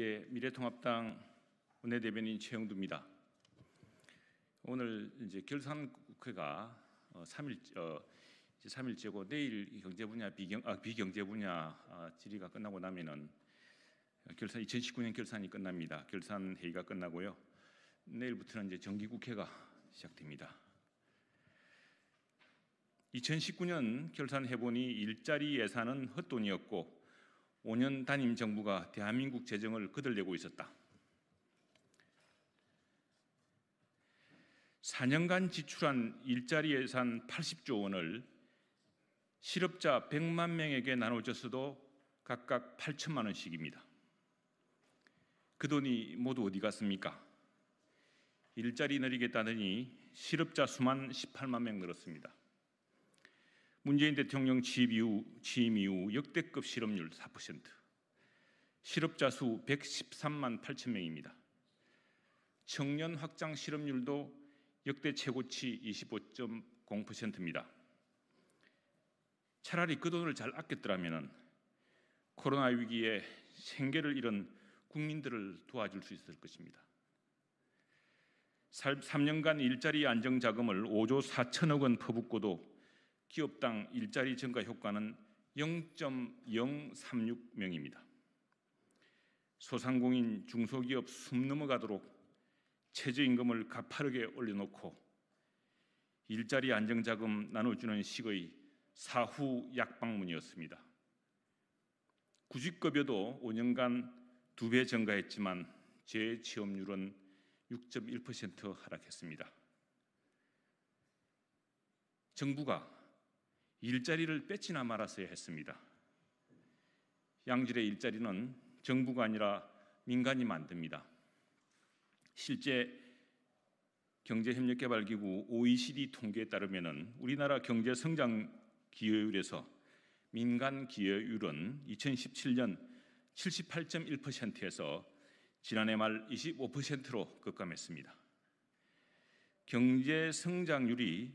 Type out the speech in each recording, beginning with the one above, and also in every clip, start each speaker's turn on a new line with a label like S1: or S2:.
S1: 예, 미래통합당 원내대변인 최영두입니다. 오늘 이제 결산국회가 어, 3일 어, 이제 3일째고 내일 경제 분야 비경 아, 비경제 분야 아, 질의가 끝나고 나면은 결산 2019년 결산이 끝납니다. 결산 회의가 끝나고요. 내일부터는 이제 정기 국회가 시작됩니다. 2019년 결산 해 보니 일자리 예산은 헛돈이었고 5년 단임 정부가 대한민국 재정을 거들내고 있었다. 4년간 지출한 일자리 예산 80조 원을 실업자 100만 명에게 나눠줬어도 각각 8천만 원씩입니다. 그 돈이 모두 어디 갔습니까? 일자리 늘리겠다더니 실업자 수만 18만 명 늘었습니다. 문재인 대통령 취임 이후, 취임 이후 역대급 실업률 4%, 실업자 수 113만 8천 명입니다. 청년 확장 실업률도 역대 최고치 25.0%입니다. 차라리 그 돈을 잘 아꼈더라면 코로나 위기에 생계를 잃은 국민들을 도와줄 수 있을 것입니다. 3년간 일자리 안정 자금을 5조 4천억 원 퍼붓고도 기업당 일자리 증가 효과는 0.036명입니다. 소상공인 중소기업 숨 넘어가도록 최저임금을 가파르게 올려놓고 일자리 안정자금 나눠주는 식의 사후 약방문이었습니다. 구직급여도 5년간 두 배 증가했지만 재취업률은 6.1% 하락했습니다. 정부가 일자리를 뺏지나 말았어야 했습니다. 양질의 일자리는 정부가 아니라 민간이 만듭니다. 실제 경제협력개발기구 OECD 통계에 따르면 우리나라 경제 성장 기여율에서 민간 기여율은 2017년 78.1%에서 지난해 말 25%로 급감했습니다. 경제 성장률이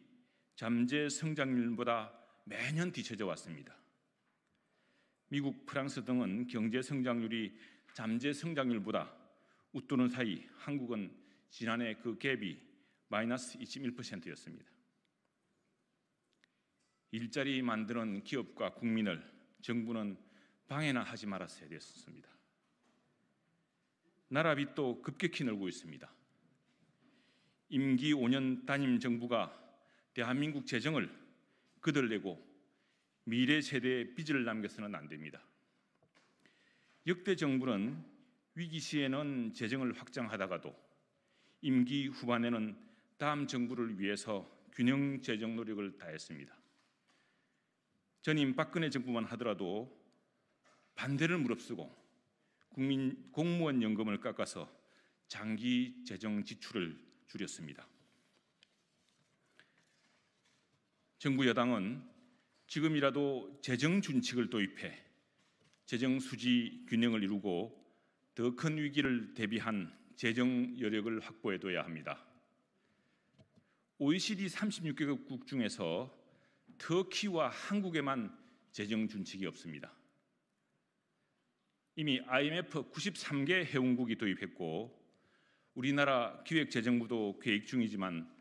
S1: 잠재 성장률보다 매년 뒤처져 왔습니다. 미국, 프랑스 등은 경제 성장률이 잠재 성장률보다 웃도는 사이 한국은 지난해 그 갭이 마이너스 21%였습니다. 일자리 만드는 기업과 국민을 정부는 방해나 하지 말았어야 됐습니다. 나라 빚도 급격히 늘고 있습니다. 임기 5년 단임 정부가 대한민국 재정을 그들 내고 미래 세대에 빚을 남겨서는 안 됩니다. 역대 정부는 위기 시에는 재정을 확장하다가도 임기 후반에는 다음 정부를 위해서 균형 재정 노력을 다했습니다. 전임 박근혜 정부만 하더라도 반대를 무릅쓰고 국민 공무원 연금을 깎아서 장기 재정 지출을 줄였습니다. 정부 여당은 지금이라도 재정 준칙을 도입해 재정 수지 균형을 이루고 더 큰 위기를 대비한 재정 여력을 확보해둬야 합니다. OECD 36개국 중에서 터키와 한국에만 재정 준칙이 없습니다. 이미 IMF 93개 회원국이 도입했고 우리나라 기획재정부도 계획 중이지만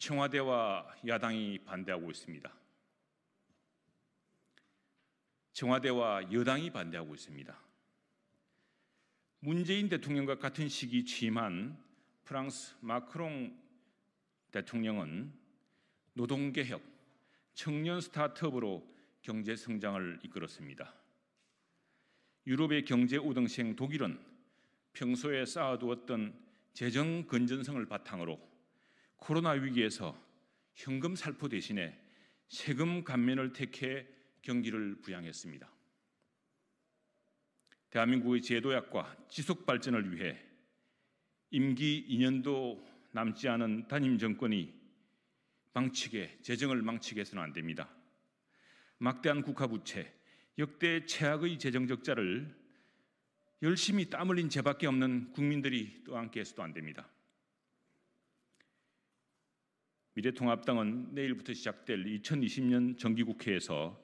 S1: 청와대와 야당이 반대하고 있습니다. 청와대와 여당이 반대하고 있습니다. 문재인 대통령과 같은 시기 취임한 프랑스 마크롱 대통령은 노동개혁, 청년 스타트업으로 경제 성장을 이끌었습니다. 유럽의 경제 우등생 독일은 평소에 쌓아두었던 재정 건전성을 바탕으로 코로나 위기에서 현금 살포 대신에 세금 감면을 택해 경기를 부양했습니다. 대한민국의 제도약과 지속 발전을 위해 임기 2년도 남지 않은 단임 정권이 망치게 재정을 망치게 해서는 안 됩니다. 막대한 국가 부채, 역대 최악의 재정 적자를 열심히 땀 흘린 죄밖에 없는 국민들이 떠안게 해서도 안 됩니다. 미래통합당은 내일부터 시작될 2020년 정기국회에서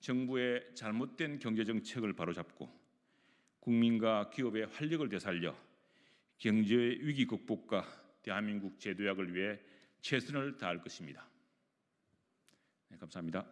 S1: 정부의 잘못된 경제정책을 바로잡고 국민과 기업의 활력을 되살려 경제 위기 극복과 대한민국 제도약을 위해 최선을 다할 것입니다. 네, 감사합니다.